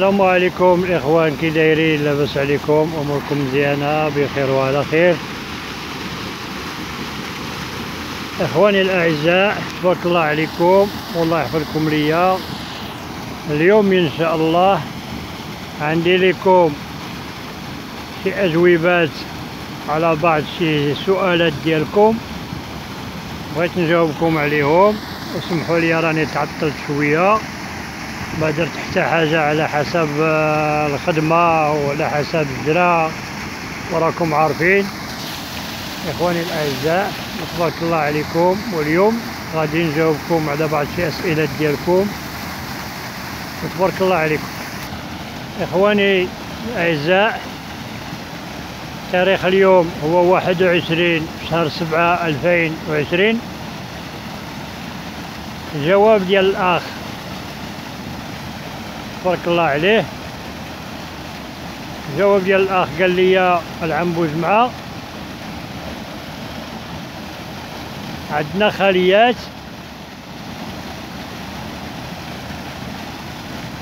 السلام عليكم الاخوان كي دايرين لاباس عليكم أموركم مزيانة بخير وعلى خير. إخواني الأعزاء تبارك الله عليكم والله يحفظكم ليا. اليوم إن شاء الله عندي لكم شي اجوبات على بعض شي سؤالات ديالكم. بغيت نجاوبكم عليهم. وسمحوا لي راني تعطلت شوية. ما درت حتى حاجة على حسب آه، الخدمة وعلى حسب الجرا وراكم عارفين. إخواني الأعزاء تبارك الله عليكم. واليوم غادي نجاوبكم على بعض شي أسئلة ديالكم. وتبارك الله عليكم. إخواني الأعزاء تاريخ اليوم هو واحد وعشرين شهر سبعة ألفين وعشرين. جواب ديال الأخ تبارك الله عليه. جواب ديال الأخ قال لي العنبوز معاه عندنا خليات.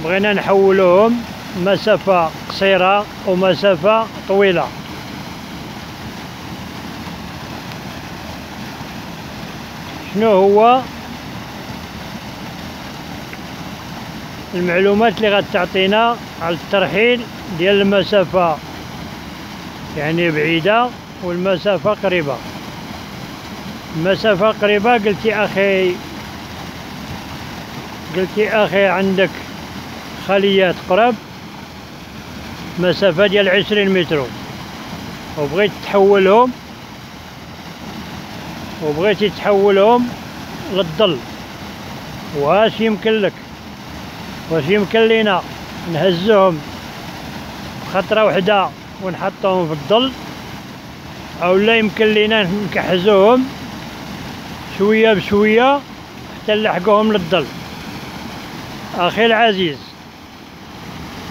بغينا نحولوهم. مسافة قصيرة ومسافة طويلة. شنو هو؟ المعلومات اللي غتعطينا على الترحيل ديال المسافة. يعني بعيدة والمسافة قريبة. المسافة قريبة قلتي أخي قلتي أخي عندك خليات قرب مسافة ديال عشرين متر. وبغيت تحولهم وبغيتي تحولهم للظل. واش يمكن لك. واش يمكن لينا نهزهم خطرة وحدة ونحطهم في الظل. أو لا يمكن لينا نكحزوهم شوية بشوية حتى نلحقوهم للظل. أخي العزيز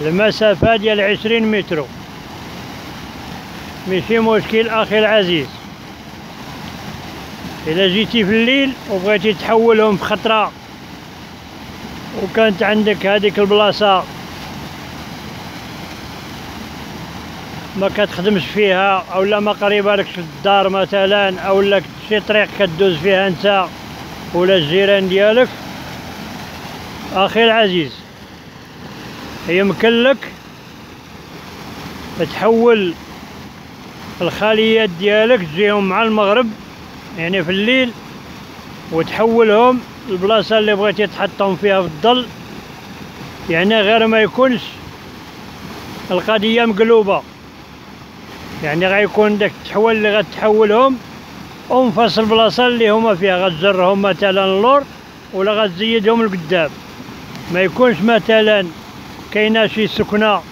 المسافة ديال عشرين متر. ماشي مشكل أخي العزيز. اذا جيتي في الليل وبغيتي تحولهم في خطره وكانت عندك هذيك البلاصة ما كتخدمش فيها أو لا ما قريبة لك الدار مثلا أو لك شي طريق كدوز فيها أنت ولا الجيران ديالك. أخي العزيز يمكن لك تحول الخليات ديالك تجيهم مع المغرب يعني في الليل وتحولهم البلاصة اللي بغيتي تحطهم فيها في الظل. يعني غير ما يكونش القضية مقلوبة. يعني غيكون داك التحول اللي غتحولهم ومفصل البلاصة اللي هما فيها. غتجرهم مثلا اللور ولا غتزيدهم لقدام. ما يكونش مثلا كاينة شي سكنة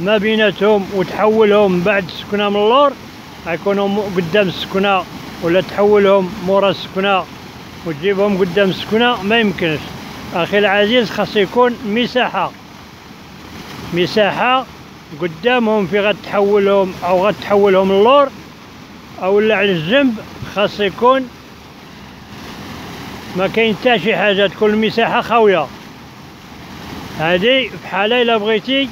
ما بيناتهم وتحولهم بعد السكنه من اللور غيكونوا قدام السكنة ولا تحولهم مورا السكنة. وتجيبهم قدام السكنة ما يمكنش. أخي العزيز خاص يكون مساحة. مساحة قدامهم في غتحولهم أو غتحولهم اللور أو لا على الجنب خاص يكون ما كاين حتى شي حاجة تكون المساحة خاوية. هادي في حالة إلا بغيتي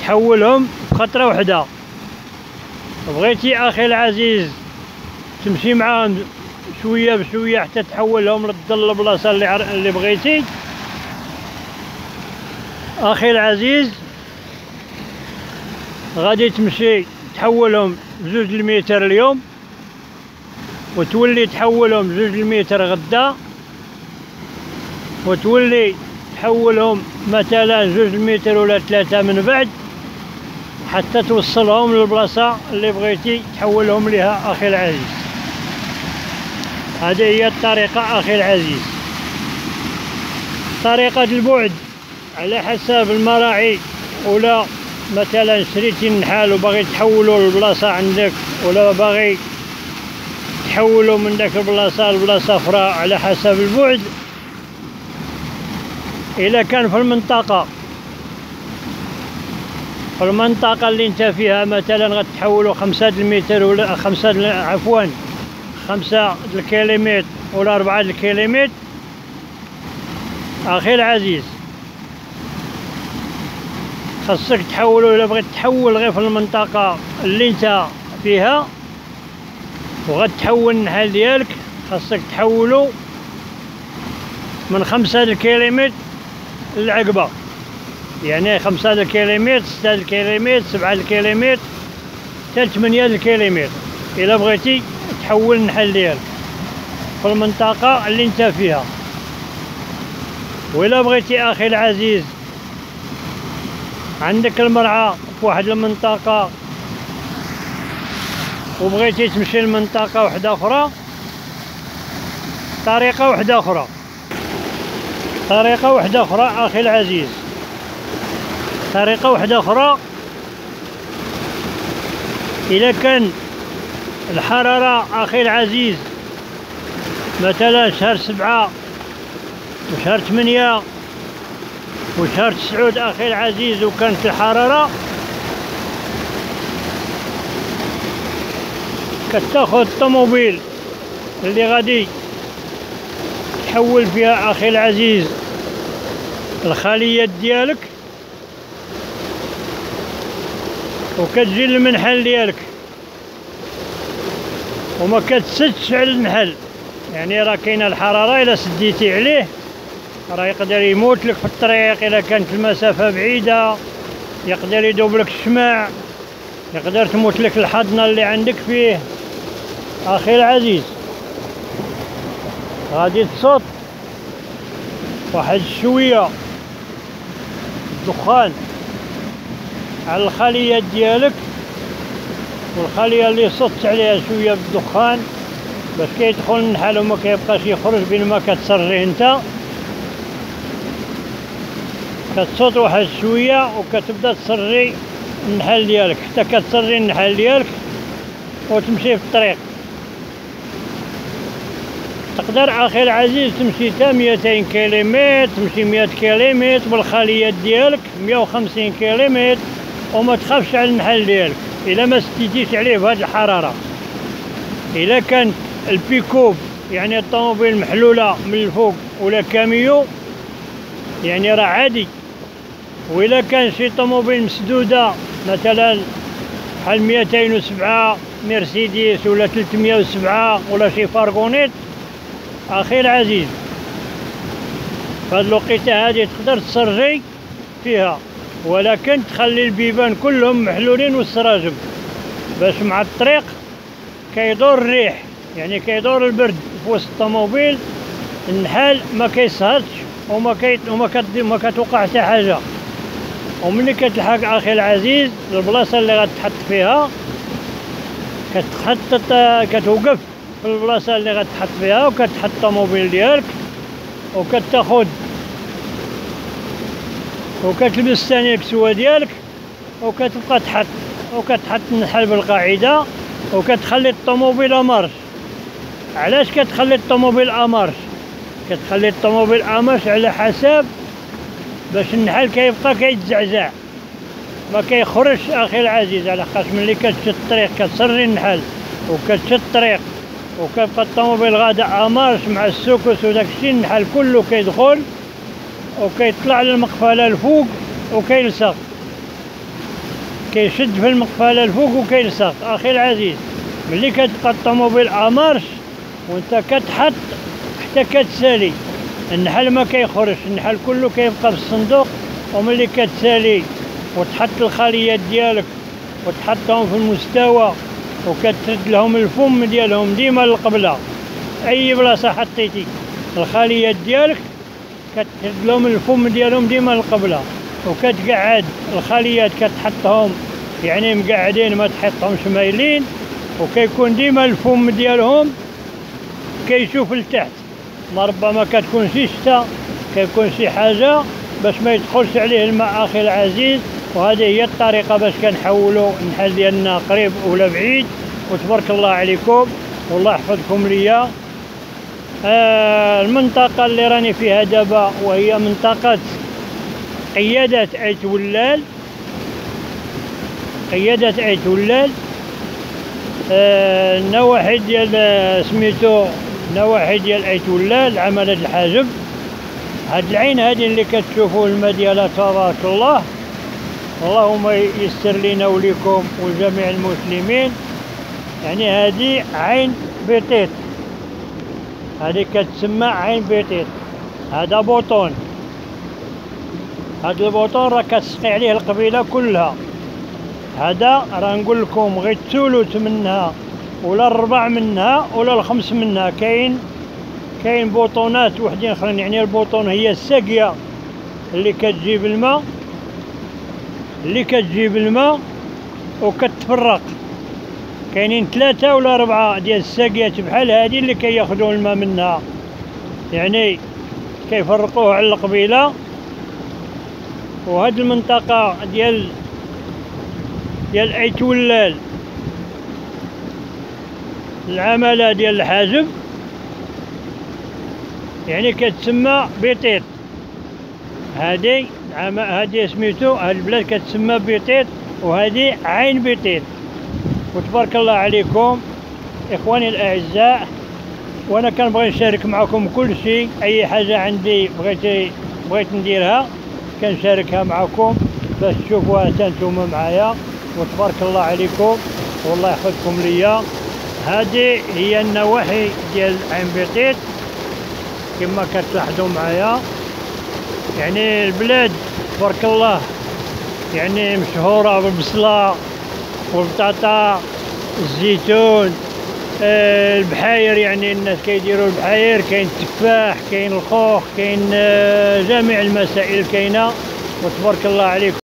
تحولهم خطرة وحدة. بغيتي أخي العزيز تمشي معاهم شوية بشوية حتى تحولهم للظل البلاصه اللي عر... اللي بغيتي. أخي العزيز غادي تمشي تحولهم بزوج المتر اليوم وتولي تحولهم بزوج المتر غدا وتولي تحولهم مثلا زوج المتر ولا ثلاثة من بعد حتى توصلهم للبلاصة اللي بغيتي تحولهم لها أخي العزيز. هذه هي الطريقة أخي العزيز. طريقة البعد على حساب المراعي. ولا مثلا شريتي النحال وباغي تحولو لبلاصة عندك ولا باغي تحولو من داك البلاصة لبلاصة أخرى على حسب البعد. إذا كان في المنطقة. في المنطقة اللي أنت فيها مثلا غتحولو خمسة المتر ولا خمسة عفوا. خمسة الكيلومتر ولا أربعة الكيلومتر. أخي العزيز خاصك تحولو إلا بغيت تحول غير في المنطقة اللي أنت فيها وغتحول النحال ديالك خاصك تحولو من خمسة الكيلومتر للعقبة. يعني خمسة الكيلومتر ستة الكيلومتر سبعة الكيلومتر حتى ثمانية الكيلومتر. إلا بغيتي تحول النحل ديالك. في المنطقة اللي انت فيها. وإلا بغيتي أخي العزيز عندك المرعى في واحد المنطقة وبغيتي تمشي لمنطقة واحدة أخرى طريقة واحدة أخرى. طريقة واحدة أخرى أخي العزيز. طريقة واحدة أخرى إذا كان الحرارة أخي العزيز مثلا شهر سبعة وشهر ثمانية وشهر تسعود أخي العزيز وكانت الحرارة كتاخذ الطوموبيل اللي غادي تحول فيها أخي العزيز الخليات ديالك وكتجي للمنحل ديالك. وما كتسدش على المحل. يعني راه كاينة الحراره إلا سديتي عليه راه يقدر يموت لك في الطريق إلا كانت المسافة بعيدة يقدر يدوب لك الشماع يقدر تموت لك الحضنة اللي عندك فيه. أخي العزيز غادي تصوت واحد شوية دخان على الخلية ديالك. والخلية اللي صدت عليها شوية بالدخان باش كيدخل النحل وما كيبقاش يخرج بين ما كتسري انت كتصوت واحد شوية وكتبدا تسري النحل ديالك حتى كتسري النحل ديالك وتمشي في الطريق تقدر أخي العزيز تمشي تا 200 كيلومتر تمشي 100 كيلومتر بالخليات ديالك 150 كيلومتر وما تخافش على النحل ديالك إلا ما ستيتيش عليه بهذه الحرارة. إلا كان البيكوب يعني الطوموبيل محلولة من الفوق ولا كاميو يعني راه عادي. وإلا كان شي طوموبيل مسدودة مثلا بحال 207 مرسيدس ولا 307 ولا شي fourgonnette أخي العزيز فهاد الوقيتة هادي تقدر تسري فيها. ولكن تخلي البيبان كلهم محلولين والسراجم. باش مع الطريق كيدور الريح يعني كيدور البرد في وسط الطوموبيل النحال ما كيسهرش وما كي وما كت ما كتوقع حتى حاجة. وملي كتلحق أخي العزيز البلاصة اللي غتحط فيها كتخطط كتوقف في البلاصة اللي غتحط فيها وكتحط الطوموبيل ديالك وكتاخد وكتلبس ثاني الكسوة ديالك وكتبقى تحط وكتحط النحل بالقاعدة وكتخلي الطوموبيل en marche علاش كتخلي الطوموبيل en marche كتخلي الطوموبيل en marche على حساب باش النحل كيبقى كيتزعزع. ما كيخرجش أخي العزيز على خاطر ملي كتشد الطريق كتسري النحل وكتشد الطريق وكيبقى الطوموبيل غادا en marche مع les secousses وداك الشيء النحل كله كيدخل. وكيطلع للمقفله الفوق وكيلصق. كيشد في المقفلة الفوق وكيلصق. أخي العزيز ملي كتبقى الطوموبيل en marche وانت كتحط حتى كتسالي. النحل ما كيخرج النحل كله كيبقى في الصندوق. وملي كتسالي وتحط الخليات ديالك وتحطهم في المستوى وكترد لهم الفم ديالهم ديما للقبله أي بلاصة حطيتي؟ الخليات ديالك كتهز الفم ديالهم ديما القبلة وكتقعد الخليات كتحطهم يعني مقعدين ما تحطهمش مايلين وكيكون ديما الفم ديالهم كيشوف لتحت. ما ربما كتكون شي شتا كيكون شي حاجة باش ما يدخلش عليه الماء أخي العزيز وهذه هي الطريقة باش كنحولوا النحل ديالنا قريب ولا بعيد. وتبارك الله عليكم والله يحفظكم ليا. المنطقة اللي راني فيها دابا وهي منطقة قيادة أيت ولال. قيادة أيت ولال. آه النواحي ديال سميتو نواحي ديال أيت ولال عملة الحاجب هاد العين هادي اللي كتشوفوا الماء ديالها تبارك الله. اللهم ييسر لنا وليكم وجميع المسلمين. يعني هذه عين بيطيط هذه كتسمى عين بيطيط هذا بوطون هذا البوطون راه كتسقي عليه القبيلة كلها. هذا راه نقول لكم غير الثلث منها ولا الربع منها ولا الخمس منها. كاين كاين بوطونات وحدين أخرين. يعني البوطون هي الساقية اللي كتجيب الماء اللي كتجيب الماء وكتفرق. كاينين ثلاثة ولا أربعة ديال الساقيات بحال هذه اللي كياخذوا الماء منها يعني كيفرقوه على القبيلة. وهاد المنطقة ديال ديال أيت ولال. ديال الحاجب يعني كتسمى بيطيط. هادي هادي سميتو هاد البلاد كتسمى بيطيط وهادي عين بيطيط. وتبارك الله عليكم إخواني الأعزاء وأنا كنبغي نشارك معكم كل شيء أي حاجة عندي بغيت بغيت نديرها كنشاركها معكم باش تشوفوها أنتم معايا. وتبارك الله عليكم والله يحفظكم ليا. هذه هي النواحي ديال عين بيطيط كما كتلاحظوا معايا. يعني البلاد تبارك الله يعني مشهورة بالبصلة والبطاطا الزيتون آه البحاير يعني الناس كيديروا البحاير كاين التفاح كاين الخوخ كاين آه جميع المسائل كاينة. وتبارك الله عليكم.